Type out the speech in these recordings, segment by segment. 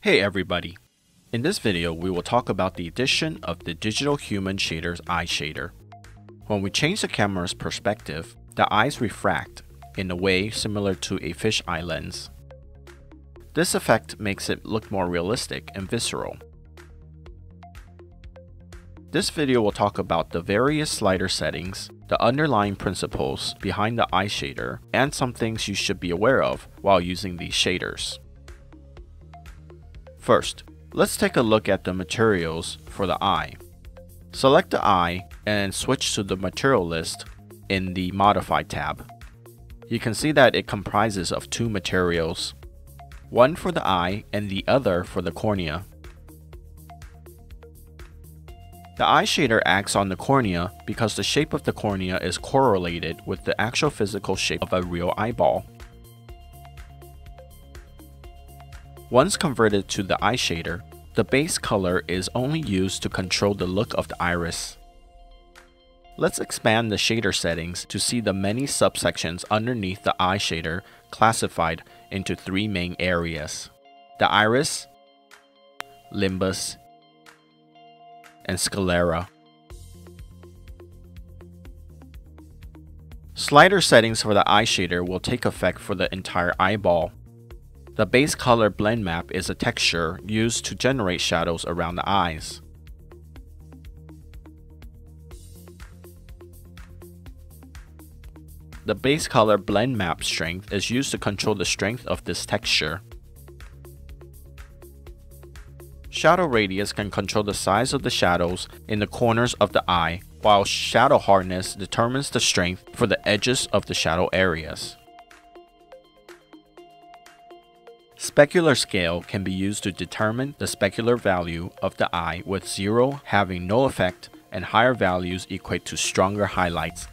Hey everybody! In this video, we will talk about the addition of the Digital Human Shader's eye shader. When we change the camera's perspective, the eyes refract in a way similar to a fisheye lens. This effect makes it look more realistic and visceral. This video will talk about the various slider settings, the underlying principles behind the eye shader, and some things you should be aware of while using these shaders. First, let's take a look at the materials for the eye. Select the eye and switch to the material list in the Modify tab. You can see that it comprises of two materials, one for the eye and the other for the cornea. The eye shader acts on the cornea because the shape of the cornea is correlated with the actual physical shape of a real eyeball. Once converted to the eye shader, the base color is only used to control the look of the iris. Let's expand the shader settings to see the many subsections underneath the eye shader classified into three main areas. The iris, limbus, and sclera. Slider settings for the eye shader will take effect for the entire eyeball. The base color blend map is a texture used to generate shadows around the eyes. The base color blend map strength is used to control the strength of this texture. Shadow radius can control the size of the shadows in the corners of the eye, while shadow hardness determines the strength for the edges of the shadow areas. Specular scale can be used to determine the specular value of the eye with 0 having no effect and higher values equate to stronger highlights.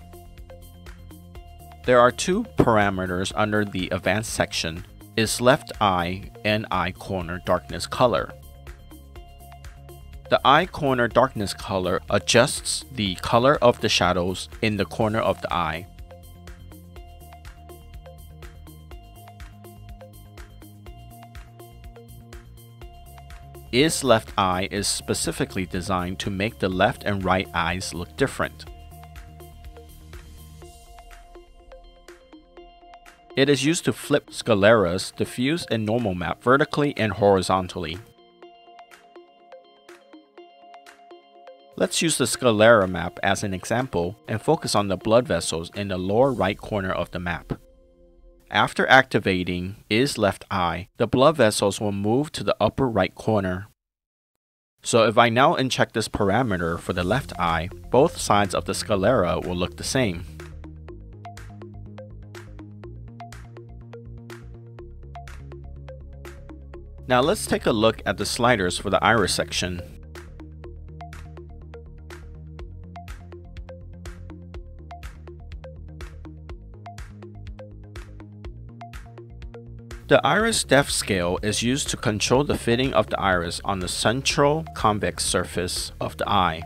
There are two parameters under the advanced section is left eye and eye corner darkness color. The eye corner darkness color adjusts the color of the shadows in the corner of the eye. Is left eye is specifically designed to make the left and right eyes look different. It is used to flip scleras, diffuse and normal map vertically and horizontally. Let's use the sclera map as an example and focus on the blood vessels in the lower right corner of the map. After activating is left eye, the blood vessels will move to the upper right corner. So if I now uncheck this parameter for the left eye, both sides of the sclera will look the same. Now let's take a look at the sliders for the iris section. The iris depth scale is used to control the fitting of the iris on the central convex surface of the eye,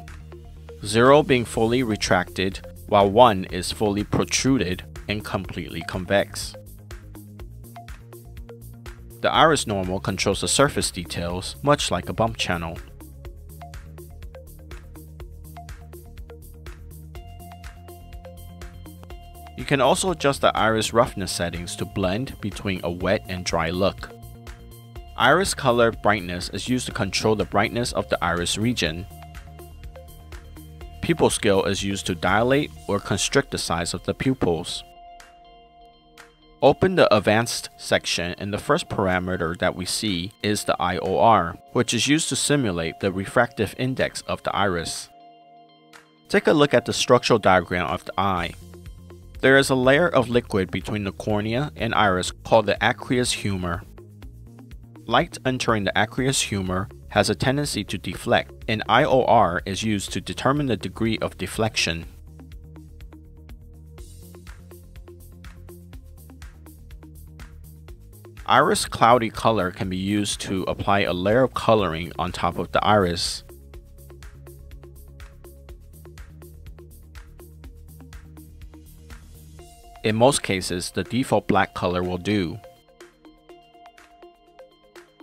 0 being fully retracted while 1 is fully protruded and completely convex. The iris normal controls the surface details, much like a bump channel. Can also adjust the iris roughness settings to blend between a wet and dry look. Iris color brightness is used to control the brightness of the iris region. Pupil scale is used to dilate or constrict the size of the pupils. Open the Advanced section and the first parameter that we see is the IOR, which is used to simulate the refractive index of the iris. Take a look at the structural diagram of the eye. There is a layer of liquid between the cornea and iris called the aqueous humor. Light entering the aqueous humor has a tendency to deflect, and IOR is used to determine the degree of deflection. Iris cloudy color can be used to apply a layer of coloring on top of the iris. In most cases, the default black color will do.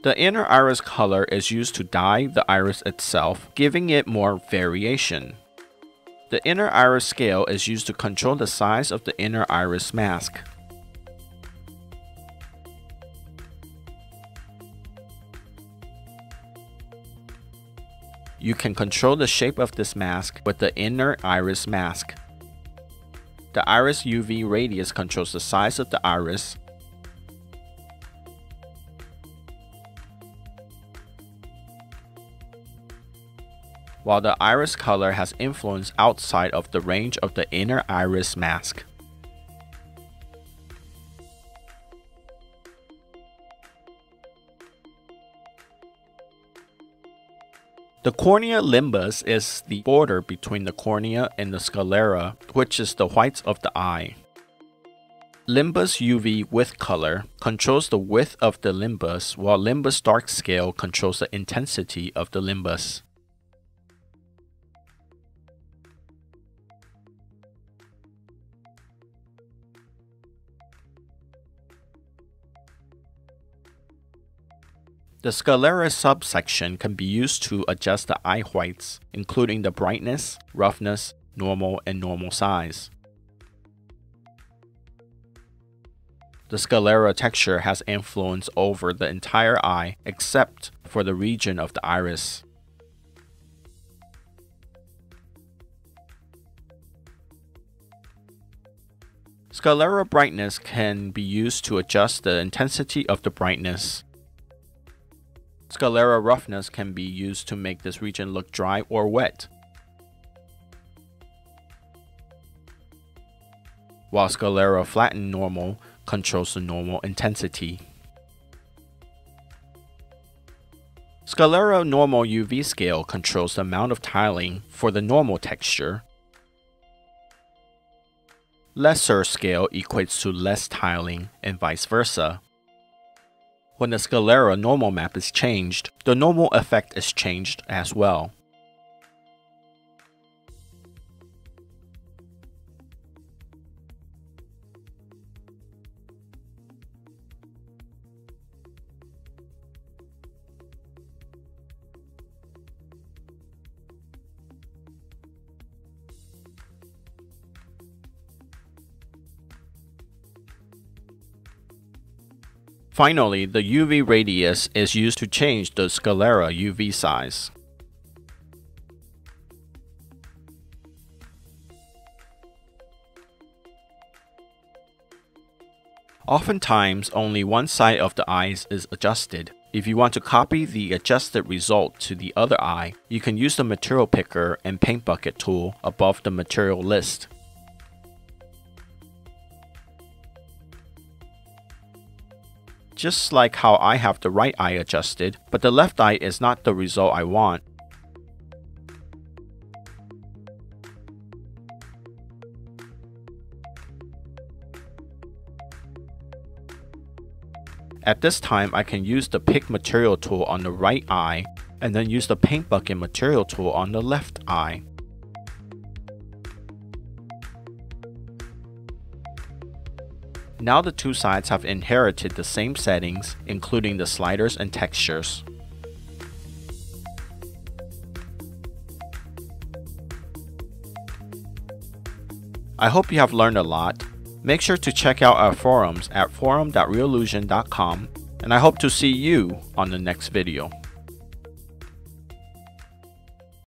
The inner iris color is used to dye the iris itself, giving it more variation. The inner iris scale is used to control the size of the inner iris mask. You can control the shape of this mask with the inner iris mask. The iris UV radius controls the size of the iris. While the iris color has influence outside of the range of the inner iris mask. The cornea limbus is the border between the cornea and the sclera, which is the whites of the eye. Limbus UV width color controls the width of the limbus, while limbus dark scale controls the intensity of the limbus. The sclera subsection can be used to adjust the eye whites, including the brightness, roughness, normal, and normal size. The sclera texture has influence over the entire eye except for the region of the iris. Sclera brightness can be used to adjust the intensity of the brightness. Sclera roughness can be used to make this region look dry or wet. While sclera flatten normal controls the normal intensity. Sclera normal UV scale controls the amount of tiling for the normal texture. Lesser scale equates to less tiling and vice versa. When the sclera normal map is changed, the normal effect is changed as well. Finally, the UV radius is used to change the sclera UV size. Oftentimes, only one side of the eyes is adjusted. If you want to copy the adjusted result to the other eye, you can use the material picker and paint bucket tool above the material list. Just like how I have the right eye adjusted, but the left eye is not the result I want. At this time, I can use the pick material tool on the right eye, and then use the paint bucket material tool on the left eye. Now the two sides have inherited the same settings, including the sliders and textures. I hope you have learned a lot. Make sure to check out our forums at forum.reallusion.com and I hope to see you on the next video.